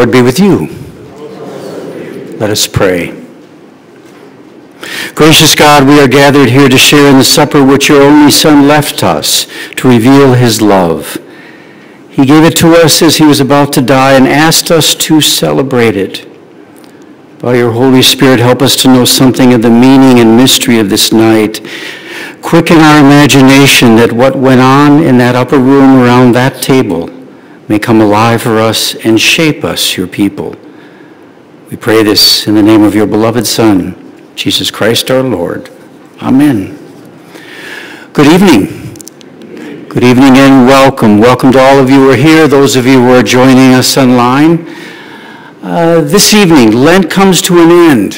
Lord be with you. Let us pray. Gracious God, we are gathered here to share in the supper which your only Son left us to reveal his love. He gave it to us as he was about to die and asked us to celebrate it. By your Holy Spirit, help us to know something of the meaning and mystery of this night. Quicken our imagination that what went on in that upper room around that table may come alive for us and shape us, your people. We pray this in the name of your beloved Son, Jesus Christ our Lord. Amen. Good evening. Good evening and welcome. Welcome to all of you who are here, those of you who are joining us online. Uh, this evening, Lent comes to an end,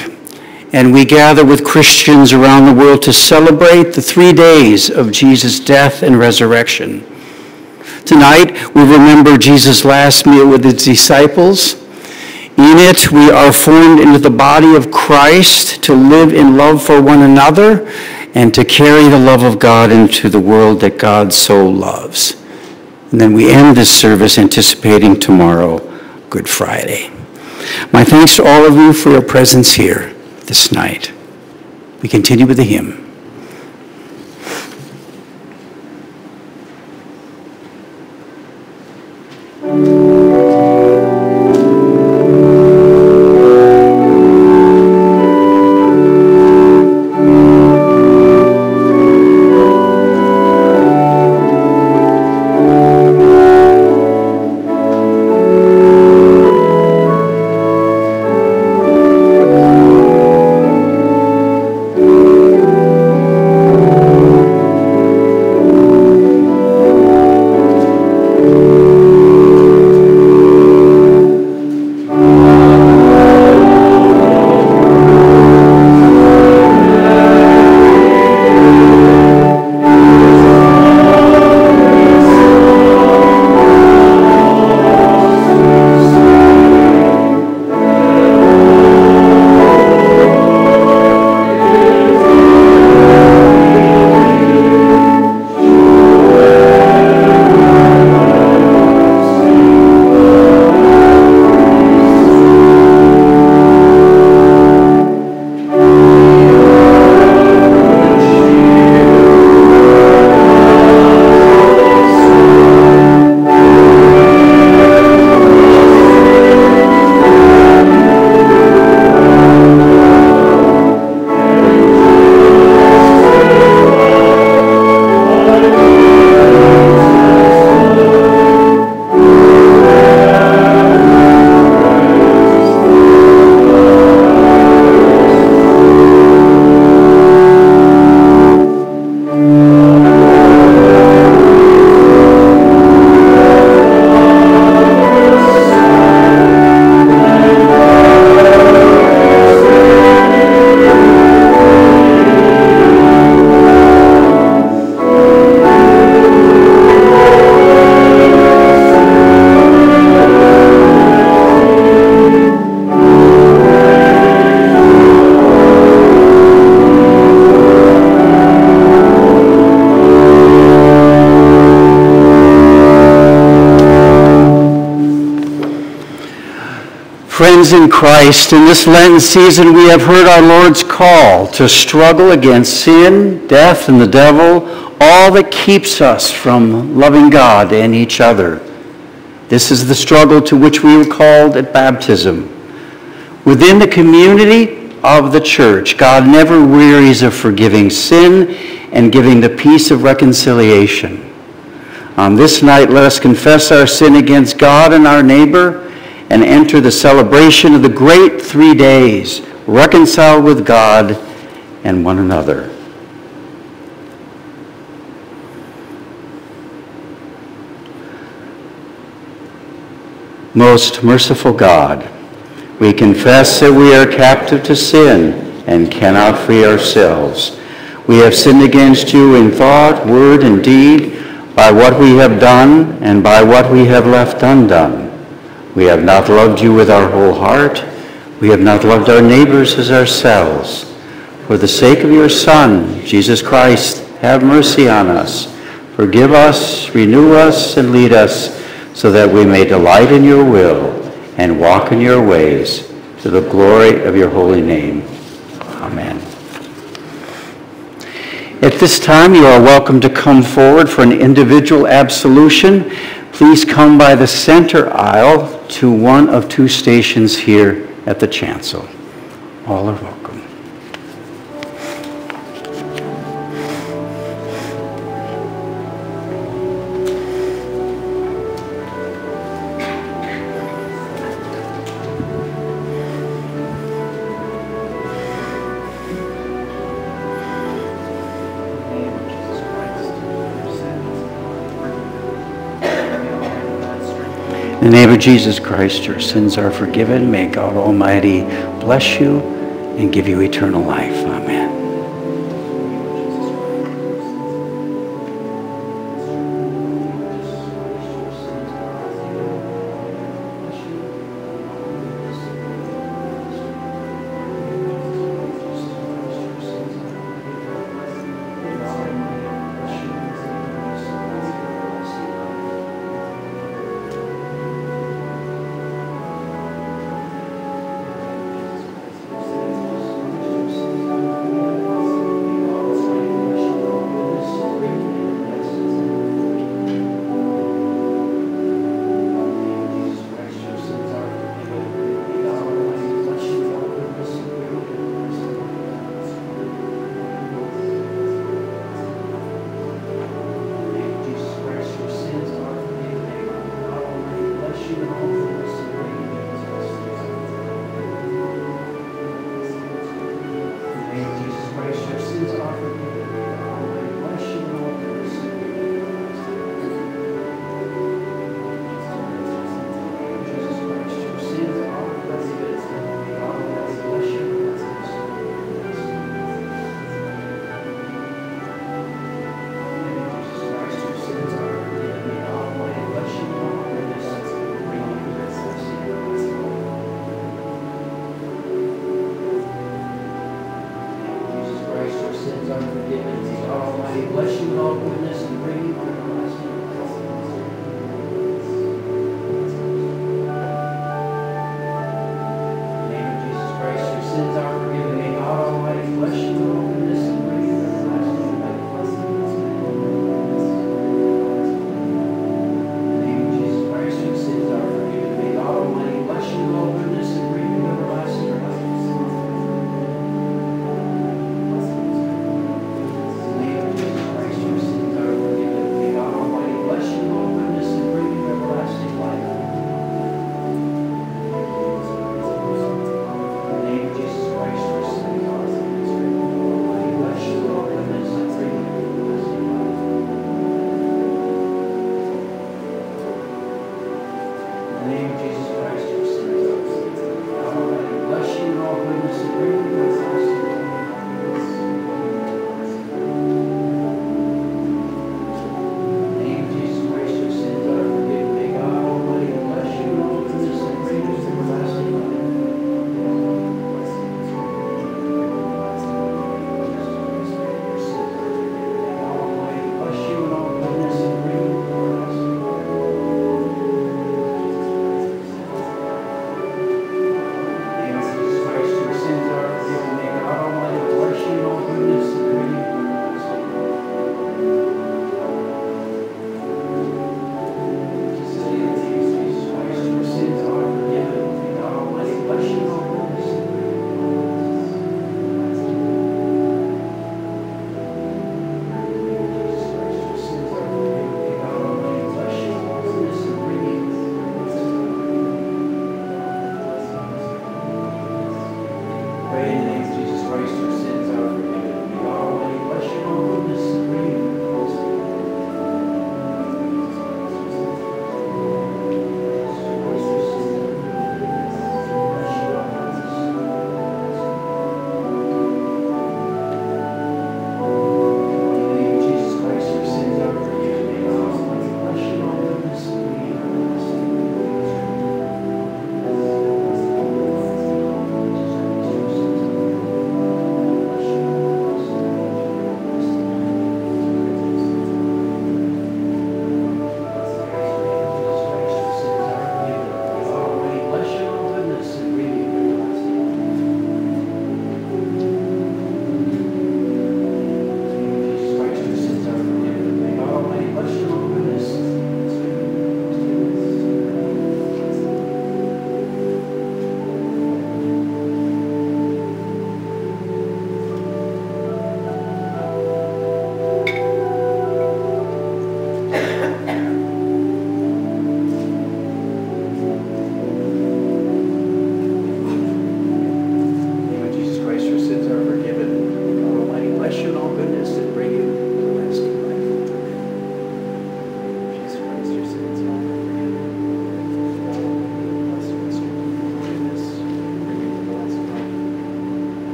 and we gather with Christians around the world to celebrate the three days of Jesus' death and resurrection. Tonight, we remember Jesus' last meal with his disciples. In it, we are formed into the body of Christ to live in love for one another and to carry the love of God into the world that God so loves. And then we end this service anticipating tomorrow, Good Friday. My thanks to all of you for your presence here this night. We continue with the hymn. Friends in Christ, in this Lenten season, we have heard our Lord's call to struggle against sin, death, and the devil, all that keeps us from loving God and each other. This is the struggle to which we were called at baptism. Within the community of the church, God never wearies of forgiving sin and giving the peace of reconciliation. On this night, let us confess our sin against God and our neighbor and enter the celebration of the great three days, reconciled with God and one another. Most merciful God, we confess that we are captive to sin and cannot free ourselves. We have sinned against you in thought, word, and deed, by what we have done and by what we have left undone. We have not loved you with our whole heart. We have not loved our neighbors as ourselves. For the sake of your Son, Jesus Christ, have mercy on us. Forgive us, renew us, and lead us, so that we may delight in your will and walk in your ways to the glory of your holy name. Amen. At this time, you are welcome to come forward for an individual absolution. Please come by the center aisle to one of two stations here at the chancel. All are welcome. Jesus Christ, your sins are forgiven. May God Almighty bless you and give you eternal life. Amen.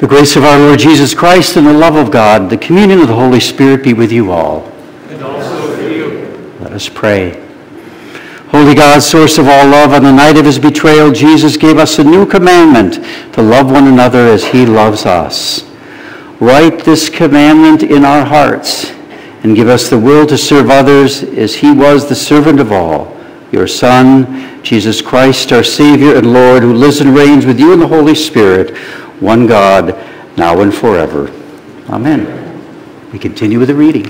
The grace of our Lord Jesus Christ and the love of God, the communion of the Holy Spirit be with you all. And also with you. Let us pray. Holy God, source of all love, on the night of his betrayal, Jesus gave us a new commandment to love one another as he loves us. Write this commandment in our hearts and give us the will to serve others as he was the servant of all, your Son, Jesus Christ, our Savior and Lord, who lives and reigns with you in the Holy Spirit, one God, now and forever. Amen. We continue with the reading.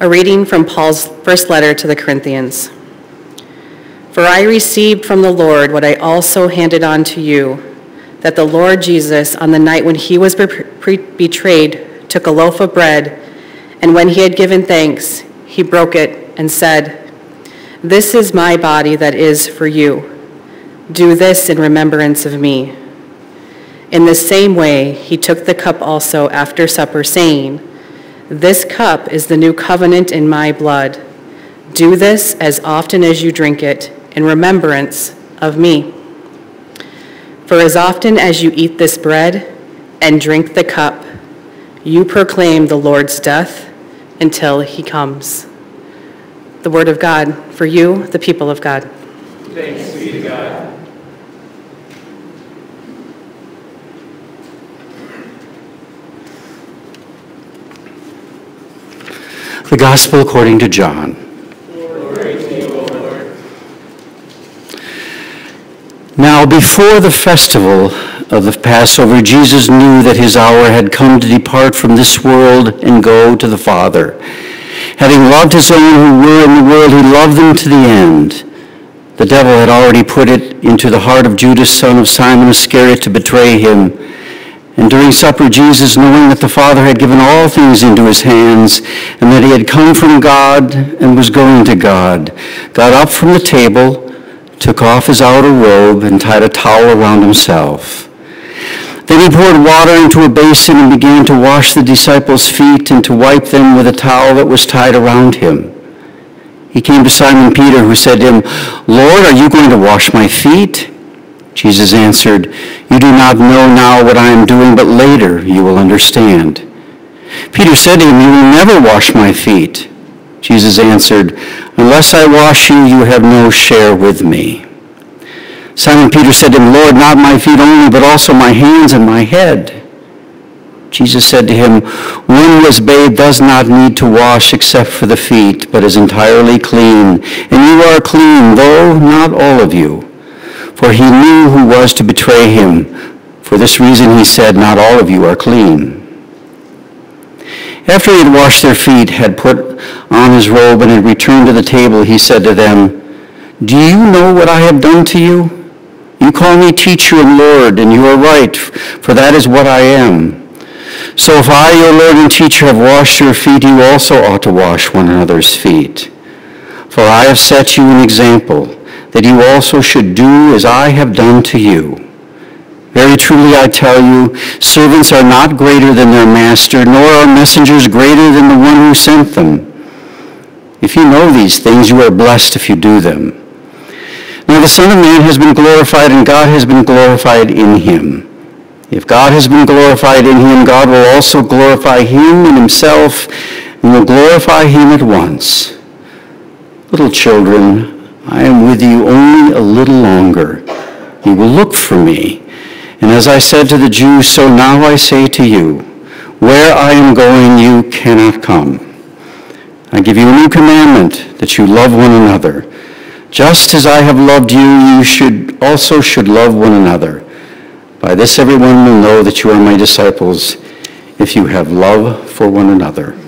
A reading from Paul's first letter to the Corinthians. For I received from the Lord what I also handed on to you, that the Lord Jesus, on the night when he was betrayed, took a loaf of bread, and when he had given thanks, he broke it and said, This is my body that is for you. Do this in remembrance of me. In the same way, he took the cup also after supper, saying, This cup is the new covenant in my blood. Do this as often as you drink it in remembrance of me. For as often as you eat this bread and drink the cup, you proclaim the Lord's death until he comes. The word of God for you, the people of God. Thanks be to God. The Gospel according to John. Now, before the festival of the Passover, Jesus knew that his hour had come to depart from this world and go to the Father. Having loved his own who were in the world, he loved them to the end. The devil had already put it into the heart of Judas, son of Simon Iscariot, to betray him. And during supper, Jesus, knowing that the Father had given all things into his hands, and that he had come from God and was going to God, got up from the table, took off his outer robe, and tied a towel around himself. Then he poured water into a basin and began to wash the disciples' feet and to wipe them with a towel that was tied around him. He came to Simon Peter, who said to him, Lord, are you going to wash my feet? Jesus answered, You do not know now what I am doing, but later you will understand. Peter said to him, You will never wash my feet. Jesus answered, Unless I wash you, you have no share with me. Simon Peter said to him, Lord, not my feet only, but also my hands and my head. Jesus said to him, One who has bathed does not need to wash except for the feet, but is entirely clean. And you are clean, though not all of you. For he knew who was to betray him. For this reason he said, Not all of you are clean. After he had washed their feet, had put on his robe, and had returned to the table, he said to them, Do you know what I have done to you? You call me teacher and Lord, and you are right, for that is what I am. So if I, your Lord and teacher, have washed your feet, you also ought to wash one another's feet. For I have set you an example, that you also should do as I have done to you. Very truly I tell you, servants are not greater than their master, nor are messengers greater than the one who sent them. If you know these things, you are blessed if you do them. Now the Son of Man has been glorified, and God has been glorified in him. If God has been glorified in him, God will also glorify him in himself, and will glorify him at once. Little children, I am with you only a little longer. You will look for me. And as I said to the Jews, so now I say to you, where I am going, you cannot come. I give you a new commandment, that you love one another. Just as I have loved you, you should also should love one another. By this everyone will know that you are my disciples, if you have love for one another.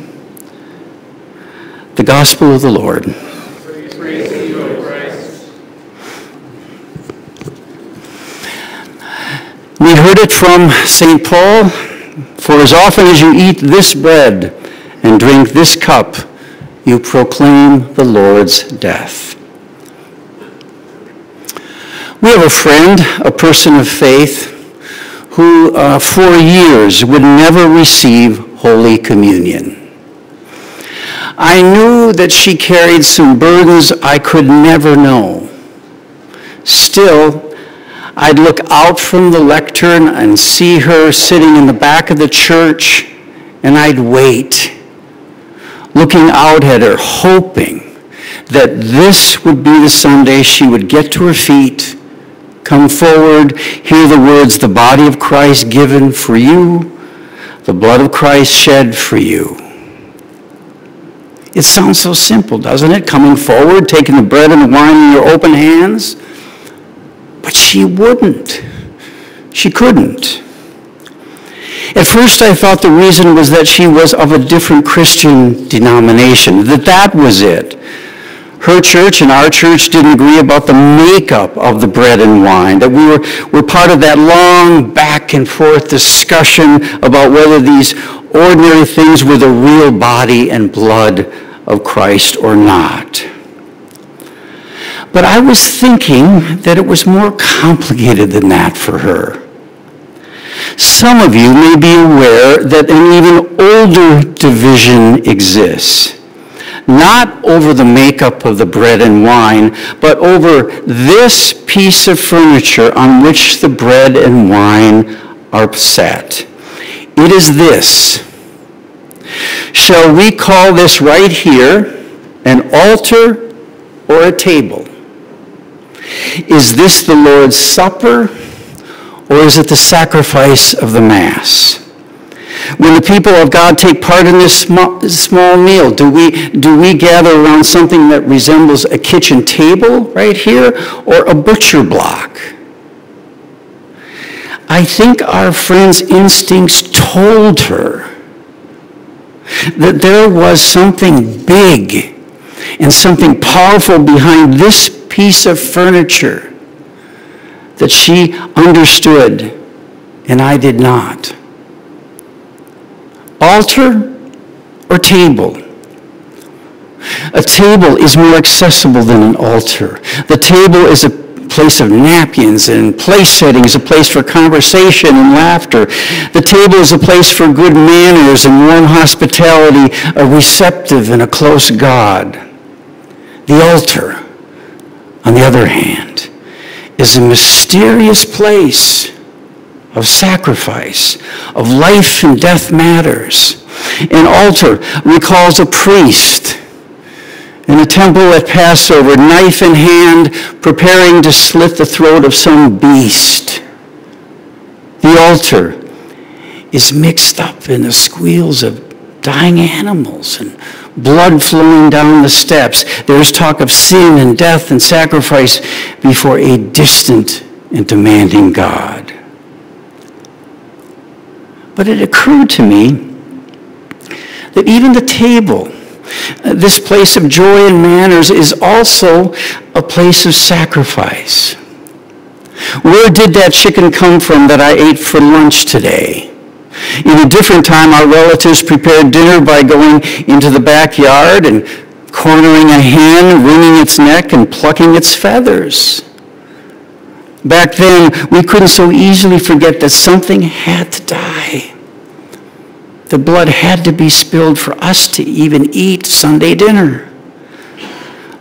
The Gospel of the Lord. Praise to you, O Christ. We heard it from St. Paul, for as often as you eat this bread and drink this cup, you proclaim the Lord's death. We have a friend, a person of faith, who uh, for years would never receive Holy Communion. I knew that she carried some burdens I could never know. Still, I'd look out from the lectern and see her sitting in the back of the church, and I'd wait, looking out at her, hoping that this would be the Sunday she would get to her feet, come forward, hear the words, the body of Christ given for you, the blood of Christ shed for you. It sounds so simple, doesn't it? Coming forward, taking the bread and the wine in your open hands. But she wouldn't. She couldn't. At first, I thought the reason was that she was of a different Christian denomination, that that was it. Her church and our church didn't agree about the makeup of the bread and wine, that we were, were part of that long back and forth discussion about whether these ordinary things were the real body and blood of Christ or not. But I was thinking that it was more complicated than that for her. Some of you may be aware that an even older division exists. Not over the makeup of the bread and wine, but over this piece of furniture on which the bread and wine are set. It is this. Shall we call this right here an altar or a table? Is this the Lord's Supper or is it the sacrifice of the Mass? When the people of God take part in this small, meal, do we, do we gather around something that resembles a kitchen table right here or a butcher block? I think our friend's instincts told her that there was something big and something powerful behind this piece of furniture that she understood and I did not. Altar or table? A table is more accessible than an altar. The table is a place of napkins and place settings, a place for conversation and laughter. The table is a place for good manners and warm hospitality, a receptive and a close God. The altar on the other hand, is a mysterious place of sacrifice, of life and death matters. An altar recalls a priest in a temple at Passover, knife in hand, preparing to slit the throat of some beast. The altar is mixed up in the squeals of dying animals and blood flowing down the steps. There's talk of sin and death and sacrifice before a distant and demanding God. But it occurred to me that even the table, this place of joy and manners, is also a place of sacrifice. Where did that chicken come from that I ate for lunch today? In a different time, our relatives prepared dinner by going into the backyard and cornering a hen, wringing its neck, and plucking its feathers. Back then, we couldn't so easily forget that something had to die. The blood had to be spilled for us to even eat Sunday dinner.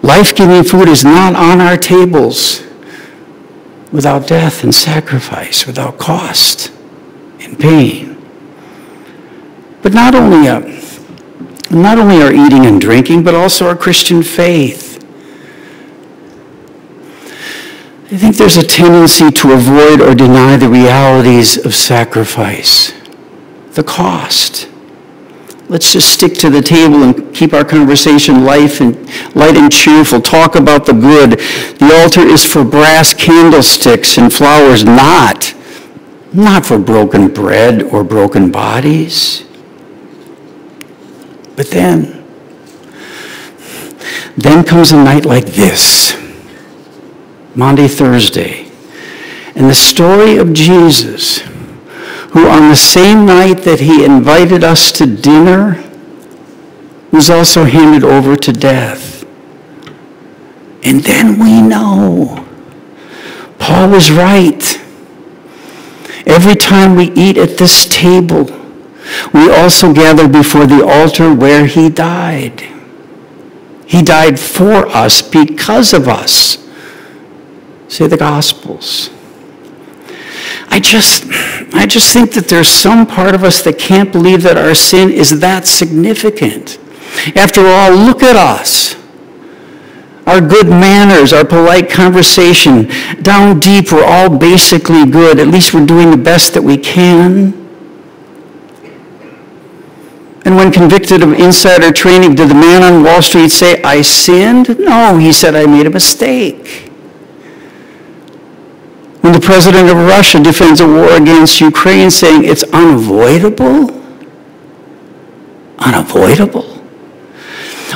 Life-giving food is not on our tables without death and sacrifice, without cost and pain. But not only, uh, not only our eating and drinking, but also our Christian faith. I think there's a tendency to avoid or deny the realities of sacrifice, the cost. Let's just stick to the table and keep our conversation light and, light and cheerful. Talk about the good. The altar is for brass candlesticks and flowers, not, not for broken bread or broken bodies. But then, then comes a night like this, Maundy, Thursday, and the story of Jesus, who on the same night that he invited us to dinner, was also handed over to death. And then we know Paul was right. Every time we eat at this table, we also gather before the altar where he died. He died for us because of us. Say the Gospels. I just, I just think that there's some part of us that can't believe that our sin is that significant. After all, look at us. Our good manners, our polite conversation, down deep, we're all basically good. At least we're doing the best that we can. And when convicted of insider trading, did the man on Wall Street say, I sinned? No, he said, I made a mistake. When the president of Russia defends a war against Ukraine saying it's unavoidable, unavoidable.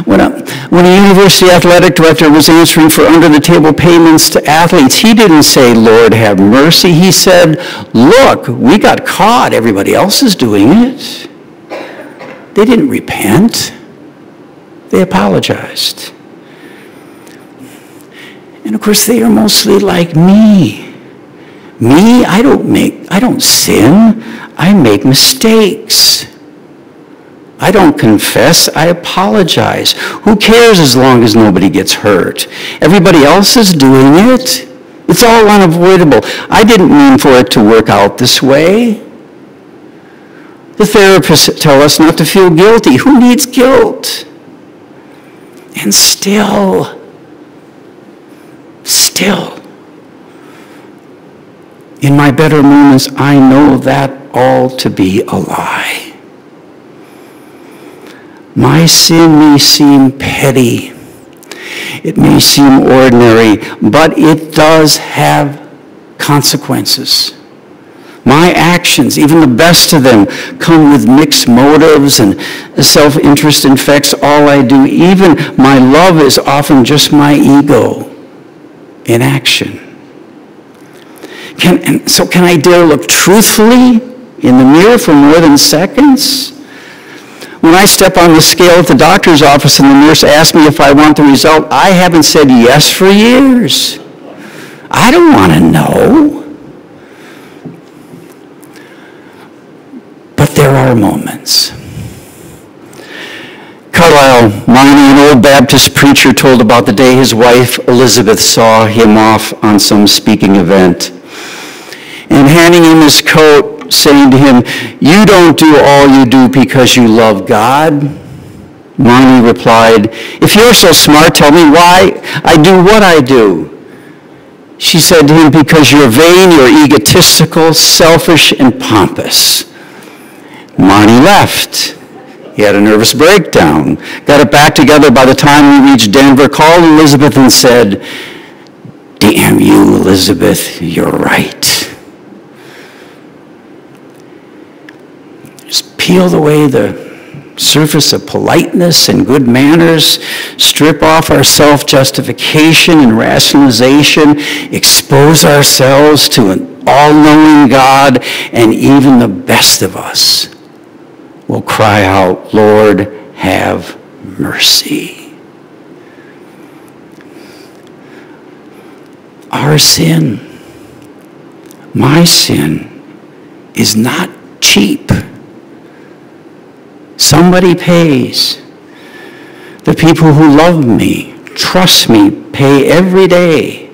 When a, when a university athletic director was answering for under-the-table payments to athletes, he didn't say, Lord, have mercy. He said, look, we got caught. Everybody else is doing it. They didn't repent. They apologized. And of course, they are mostly like me. Me, I don't make, I don't sin. I make mistakes. I don't confess, I apologize. Who cares as long as nobody gets hurt? Everybody else is doing it. It's all unavoidable. I didn't mean for it to work out this way. The therapists tell us not to feel guilty. Who needs guilt? And still, still, in my better moments, I know that all to be a lie. My sin may seem petty. It may seem ordinary, but it does have consequences. My actions, even the best of them, come with mixed motives and self-interest infects all I do. Even my love is often just my ego in action. Can, so can I dare look truthfully in the mirror for more than seconds? When I step on the scale at the doctor's office and the nurse asks me if I want the result, I haven't said yes for years. I don't want to know. But there are moments. Carlyle Marney, an old Baptist preacher, told about the day his wife Elizabeth saw him off on some speaking event. And handing him his coat, saying to him, You don't do all you do because you love God. Marney replied, If you're so smart, tell me why I do what I do. She said to him, Because you're vain, you're egotistical, selfish, and pompous. Marney left. He had a nervous breakdown. Got it back together by the time we reached Denver, called Elizabeth and said, Damn you, Elizabeth, you're right. Just peeled away the surface of politeness and good manners, strip off our self-justification and rationalization, expose ourselves to an all-knowing God, and even the best of us will cry out, Lord, have mercy. Our sin, my sin, is not cheap. Somebody pays. The people who love me, trust me, pay every day.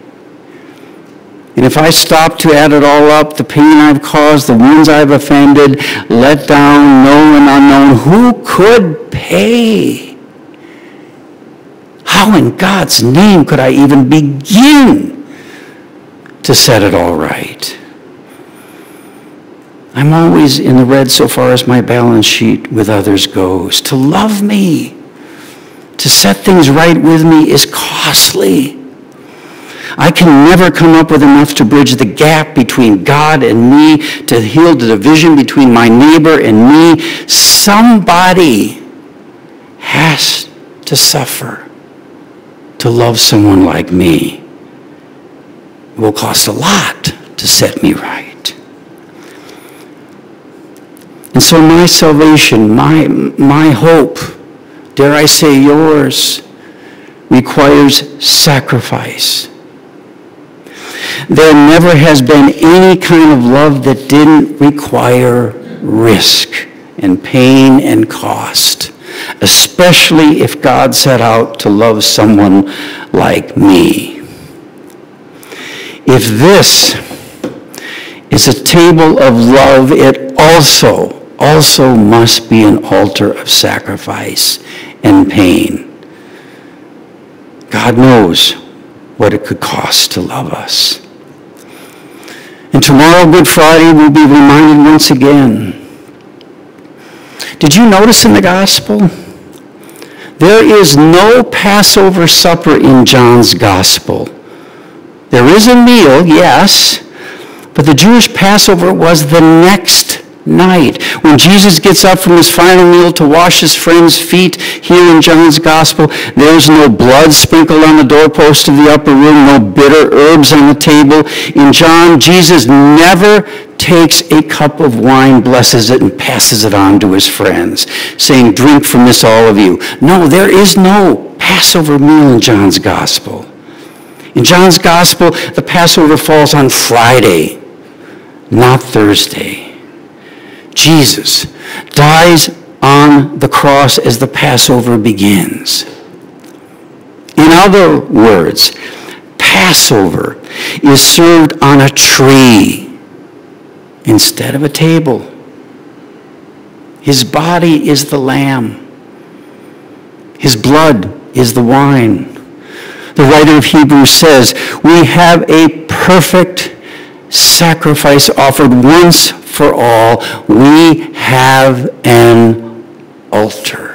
And if I stop to add it all up, the pain I've caused, the wounds I've offended, let down, known and unknown, who could pay? How in God's name could I even begin to set it all right? I'm always in the red so far as my balance sheet with others goes. To love me, to set things right with me is costly. I can never come up with enough to bridge the gap between God and me, to heal the division between my neighbor and me. Somebody has to suffer to love someone like me. It will cost a lot to set me right. And so my salvation, my, my hope, dare I say yours, requires sacrifice. There never has been any kind of love that didn't require risk and pain and cost. especially if God set out to love someone like me. If this is a table of love, it also, also must be an altar of sacrifice and pain. God knows what it could cost to love us. And tomorrow, Good Friday, we'll be reminded once again. Did you notice in the gospel? There is no Passover supper in John's gospel. There is a meal, yes, but the Jewish Passover was the next night. When Jesus gets up from his final meal to wash his friends' feet here in John's gospel, there's no blood sprinkled on the doorpost of the upper room, no bitter herbs on the table. In John, Jesus never takes a cup of wine, blesses it, and passes it on to his friends, saying, drink from this, all of you. No, there is no Passover meal in John's gospel. In John's gospel, the Passover falls on Friday, not Thursday. Jesus dies on the cross as the Passover begins. In other words, Passover is served on a tree instead of a table. His body is the lamb. His blood is the wine. The writer of Hebrews says, we have a perfect sacrifice offered once for all, we have an altar.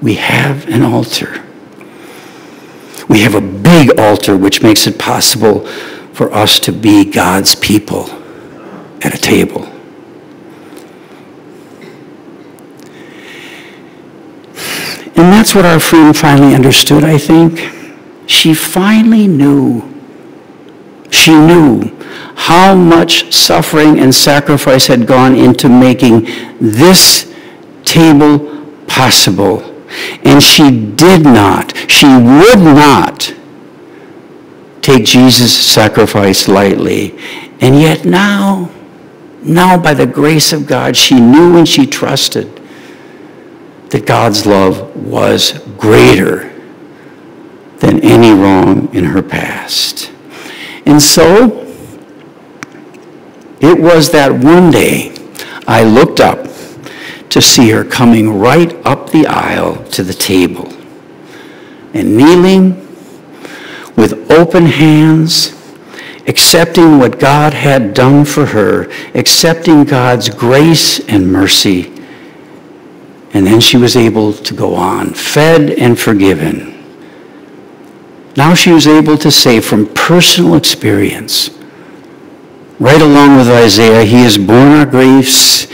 We have an altar. We have a big altar which makes it possible for us to be God's people at a table. And that's what our friend finally understood, I think. She finally knew she knew how much suffering and sacrifice had gone into making this table possible. And she did not, she would not take Jesus' sacrifice lightly. And yet now, now by the grace of God, she knew and she trusted that God's love was greater than any wrong in her past. And so, it was that one day I looked up to see her coming right up the aisle to the table and kneeling with open hands, accepting what God had done for her, accepting God's grace and mercy. And then she was able to go on, fed and forgiven. Now she was able to say from personal experience, right along with Isaiah, he has borne our griefs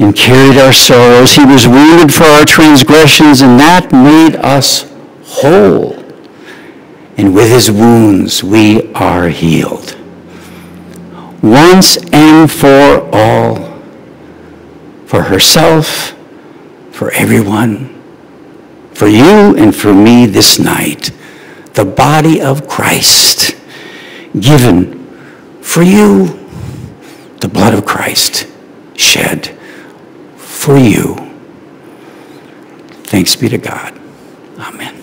and carried our sorrows. He was wounded for our transgressions, and that made us whole. And with his wounds we are healed. Once and for all, for herself, for everyone, for you and for me this night the body of Christ given for you, the blood of Christ shed for you. Thanks be to God. Amen.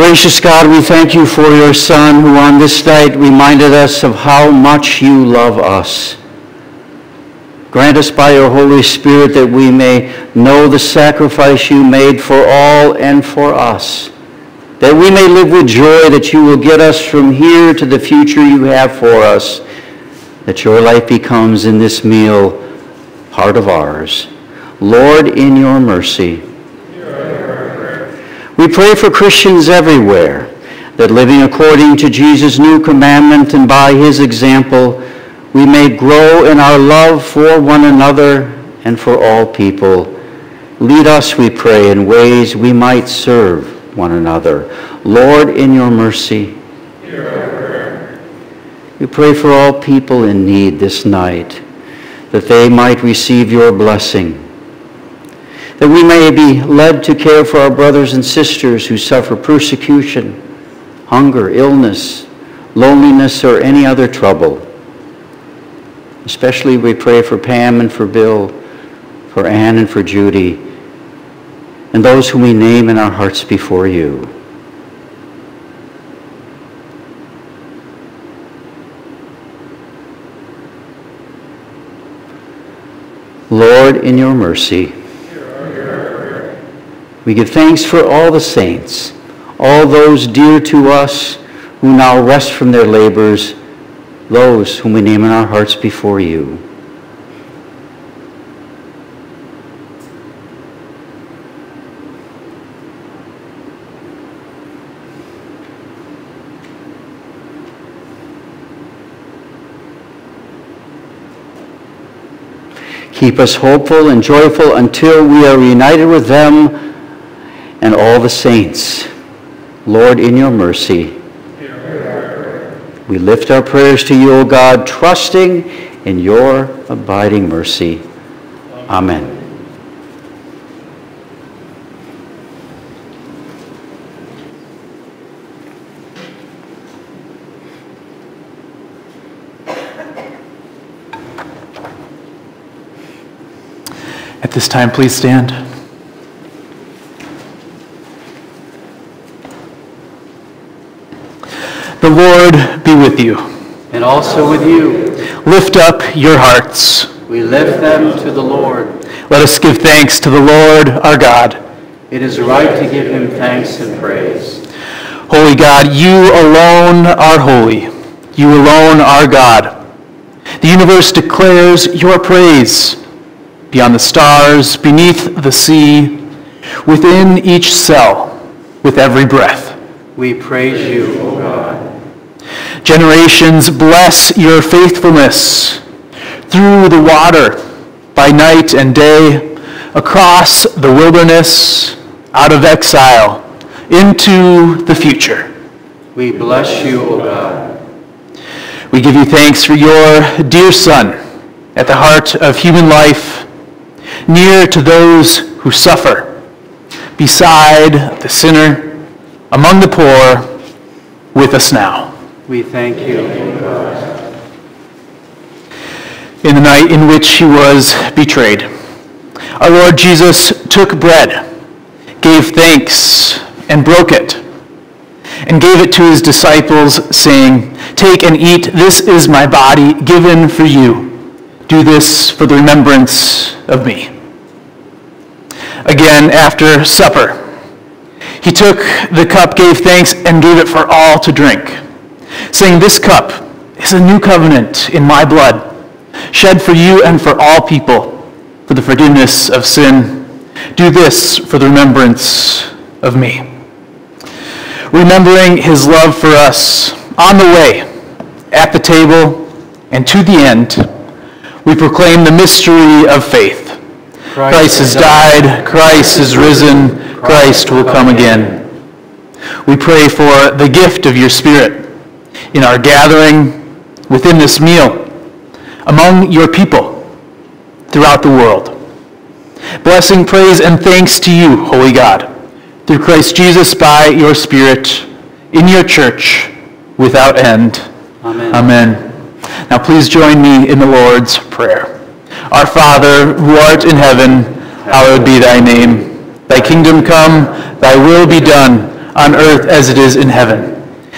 Gracious God, we thank you for your Son who on this night reminded us of how much you love us. Grant us by your Holy Spirit that we may know the sacrifice you made for all and for us, that we may live with joy that you will get us from here to the future you have for us, that your life becomes in this meal part of ours. Lord, in your mercy, pray for Christians everywhere that living according to Jesus' new commandment and by his example, we may grow in our love for one another and for all people. Lead us, we pray, in ways we might serve one another. Lord, in your mercy, we pray for all people in need this night, that they might receive your blessing that we may be led to care for our brothers and sisters who suffer persecution, hunger, illness, loneliness, or any other trouble. Especially we pray for Pam and for Bill, for Ann and for Judy, and those whom we name in our hearts before you. Lord, in your mercy, we give thanks for all the saints, all those dear to us who now rest from their labors, those whom we name in our hearts before you. Keep us hopeful and joyful until we are reunited with them and all the saints. Lord, in your mercy, we lift our prayers to you, O God, trusting in your abiding mercy. Amen. At this time, please stand. The Lord be with you. And also with you, Lift up your hearts. we lift them to the Lord. Let us give thanks to the Lord our God. It is right to give him thanks and praise. Holy God, you alone are holy. You alone are God. The universe declares your praise. Beyond the stars, beneath the sea, within each cell, with every breath. We praise you. Generations bless your faithfulness through the water, by night and day, across the wilderness, out of exile, into the future. We bless you, O God. We give you thanks for your dear Son at the heart of human life, near to those who suffer, beside the sinner, among the poor, with us now. We thank you, in the night in which he was betrayed. Our Lord Jesus took bread, gave thanks, and broke it, and gave it to his disciples, saying, Take and eat, this is my body given for you. Do this for the remembrance of me. Again, after supper, he took the cup, gave thanks, and gave it for all to drink, saying, This cup is a new covenant in my blood shed for you and for all people for the forgiveness of sin. Do this for the remembrance of me. Remembering his love for us on the way, at the table, and to the end, we proclaim the mystery of faith. Christ has died, Christ is risen, Christ will come again. We pray for the gift of your Spirit in our gathering within this meal among your people throughout the world. Blessing, praise, and thanks to you, Holy God, through Christ Jesus by your Spirit in your church without end. Amen. Amen. Now please join me in the Lord's Prayer. Our Father, who art in heaven, hallowed be thy name. Thy kingdom come, thy will be done, on earth as it is in heaven.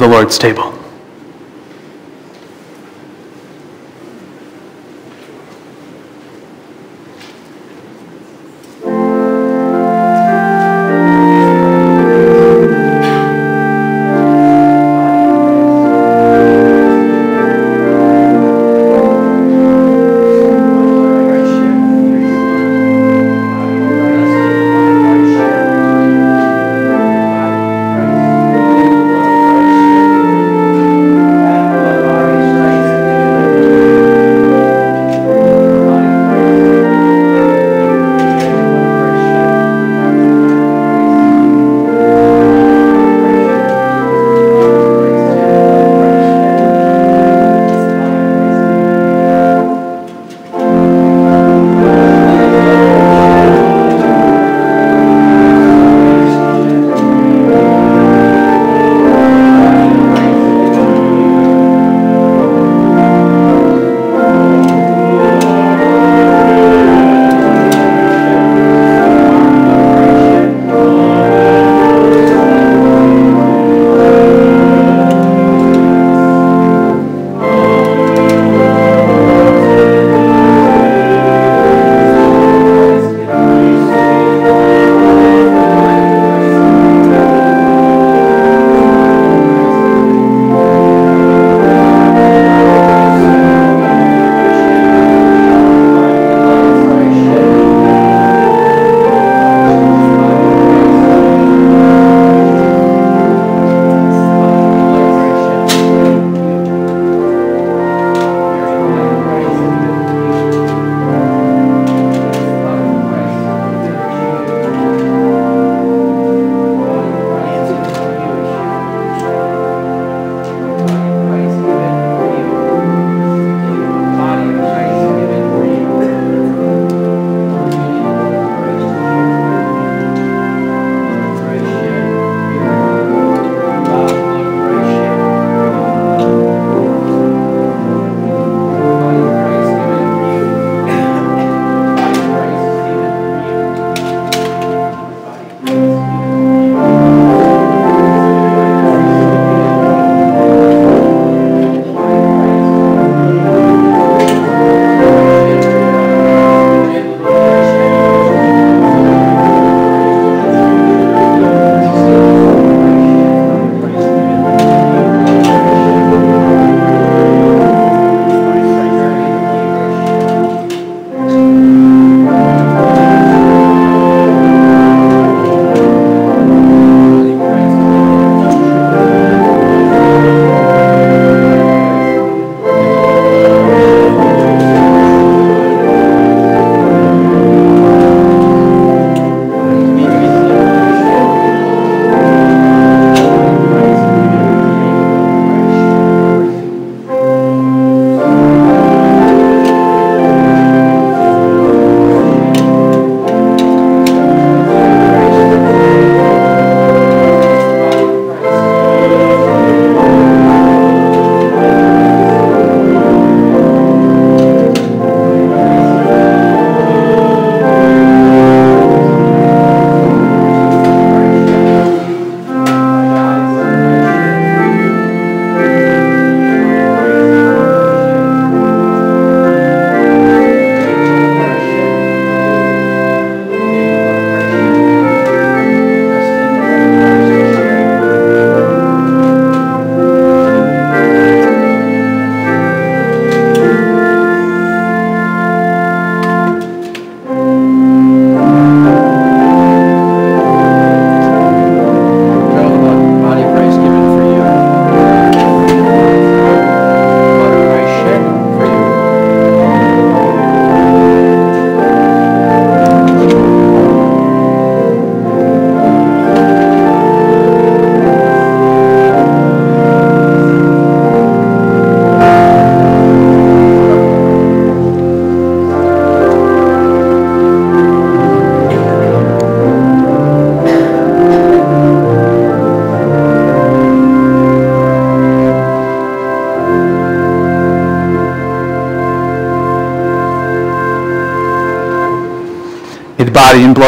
The Lord's table.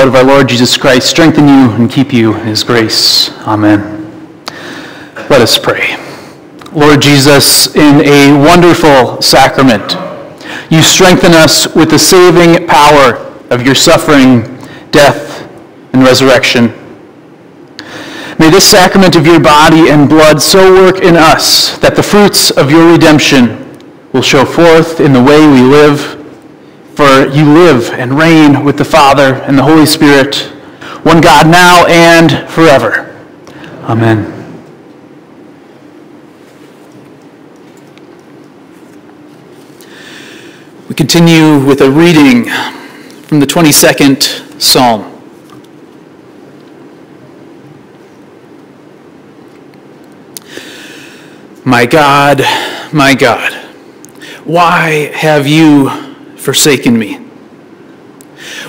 Blood of our Lord Jesus Christ strengthen you and keep you in his grace. Amen. Let us pray. Lord Jesus, in a wonderful sacrament, you strengthen us with the saving power of your suffering, death, and resurrection. May this sacrament of your body and blood so work in us that the fruits of your redemption will show forth in the way we live. For you live and reign with the Father and the Holy Spirit, one God now and forever. Amen. We continue with a reading from the 22nd Psalm. My God, my God, why have you forsaken me?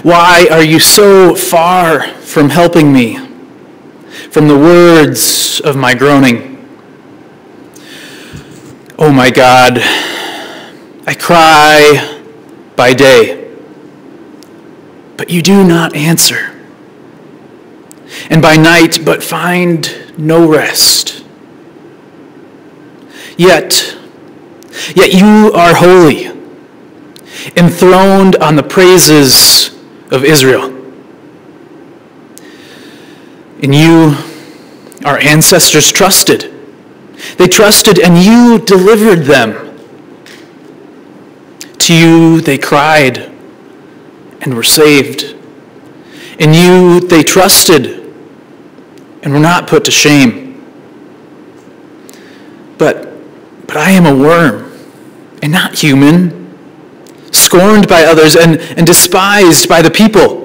Why are you so far from helping me, from the words of my groaning? Oh my God, I cry by day, but you do not answer, and by night, but find no rest. Yet, yet you are holy, enthroned on the praises of Israel. In you, our ancestors trusted. They trusted, and you delivered them. To you they cried and were saved. In you they trusted and were not put to shame. But, but I am a worm and not human, scorned by others and, and despised by the people.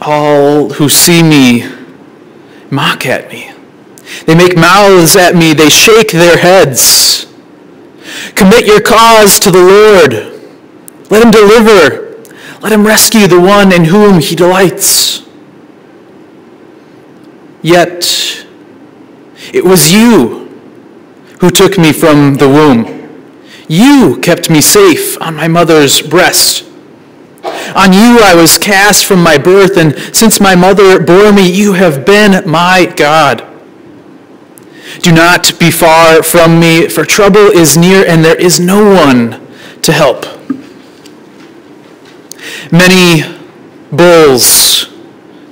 All who see me mock at me. They make mouths at me, they shake their heads. Commit your cause to the Lord. Let him deliver. Let him rescue the one in whom he delights. Yet, it was you who took me from the womb. You kept me safe on my mother's breast. On you I was cast from my birth, and since my mother bore me, you have been my God. Do not be far from me, for trouble is near and there is no one to help. Many bulls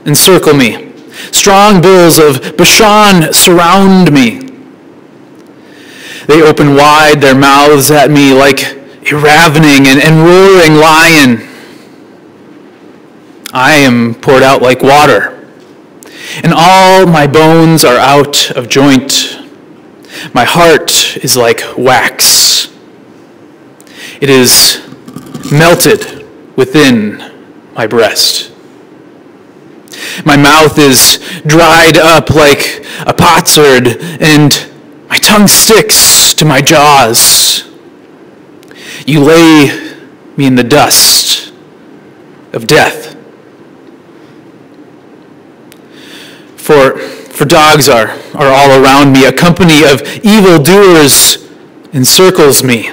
encircle me. Strong bulls of Bashan surround me. They open wide their mouths at me like a ravening and, and roaring lion. I am poured out like water and all my bones are out of joint. My heart is like wax. It is melted within my breast. My mouth is dried up like a potsherd, and my tongue sticks to my jaws. You lay me in the dust of death. For, for dogs are, are all around me. A company of evildoers encircles me.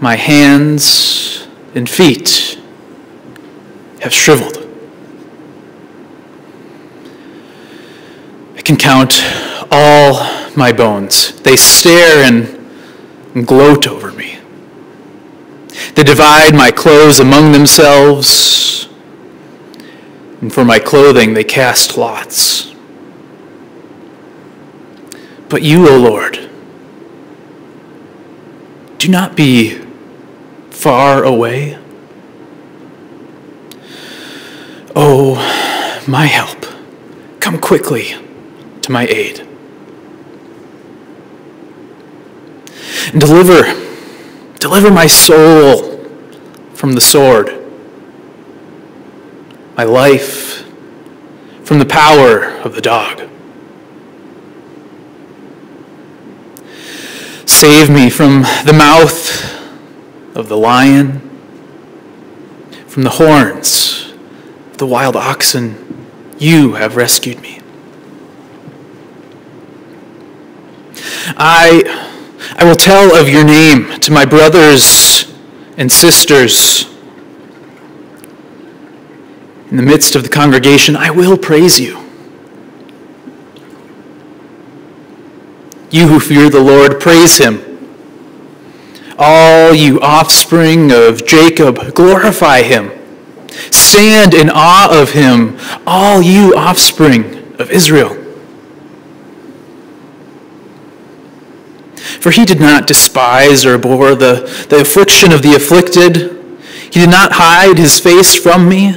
My hands and feet have shriveled. I can count all my bones. They stare and, gloat over me. They divide my clothes among themselves and for my clothing they cast lots. But you, O Lord, do not be far away. Oh, my help, come quickly to my aid. And deliver, deliver my soul from the sword my life from the power of the dog. Save me from the mouth of the lion, from the horns of the wild oxen. You have rescued me. I, I will tell of your name to my brothers and sisters In the midst of the congregation, I will praise you. You who fear the Lord, praise him. All you offspring of Jacob, glorify him. Stand in awe of him, all you offspring of Israel. For he did not despise or abhor the, the affliction of the afflicted. He did not hide his face from me,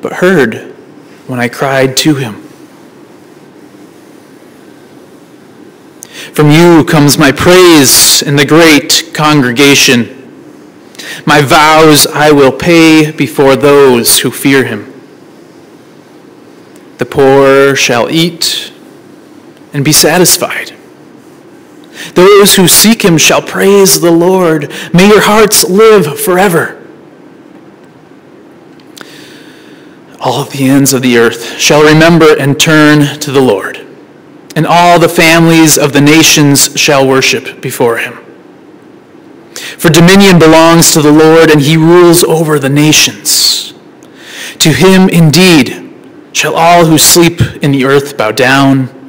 but heard when I cried to him. From you comes my praise in the great congregation. My vows I will pay before those who fear him. The poor shall eat and be satisfied. Those who seek him shall praise the Lord. May your hearts live forever. All the ends of the earth shall remember and turn to the Lord, and all the families of the nations shall worship before him. For dominion belongs to the Lord, and he rules over the nations. To him indeed shall all who sleep in the earth bow down.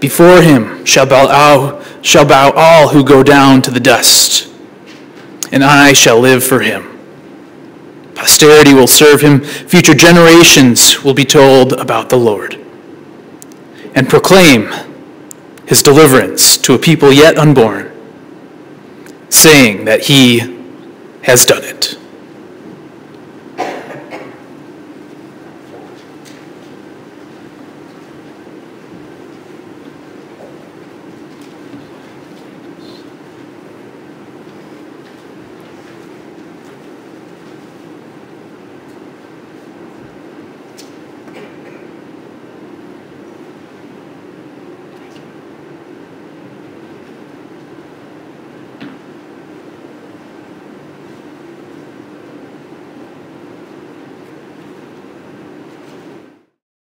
Before him shall bow, shall bow all who go down to the dust, and I shall live for him. Posterity will serve him, future generations will be told about the Lord, and proclaim his deliverance to a people yet unborn, saying that he has done it.